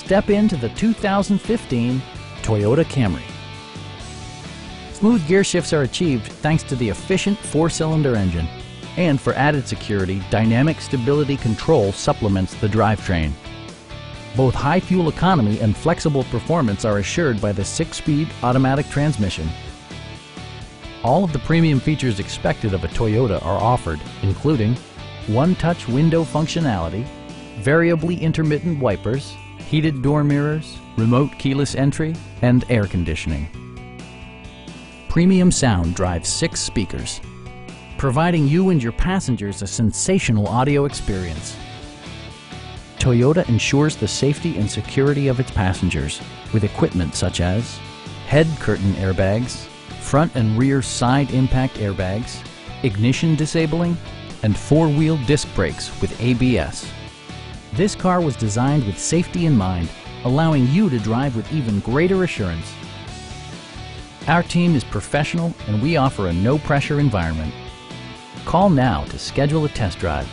Step into the 2015 Toyota Camry. Smooth gear shifts are achieved thanks to the efficient four-cylinder engine. And for added security, Dynamic Stability Control supplements the drivetrain. Both high fuel economy and flexible performance are assured by the six-speed automatic transmission. All of the premium features expected of a Toyota are offered, including one-touch window functionality, variably intermittent wipers, heated door mirrors, remote keyless entry, and air conditioning. Premium sound drives six speakers, providing you and your passengers a sensational audio experience. Toyota ensures the safety and security of its passengers with equipment such as head curtain airbags, front and rear side impact airbags, ignition disabling, and four-wheel disc brakes with ABS. This car was designed with safety in mind, allowing you to drive with even greater assurance. Our team is professional and we offer a no-pressure environment. Call now to schedule a test drive.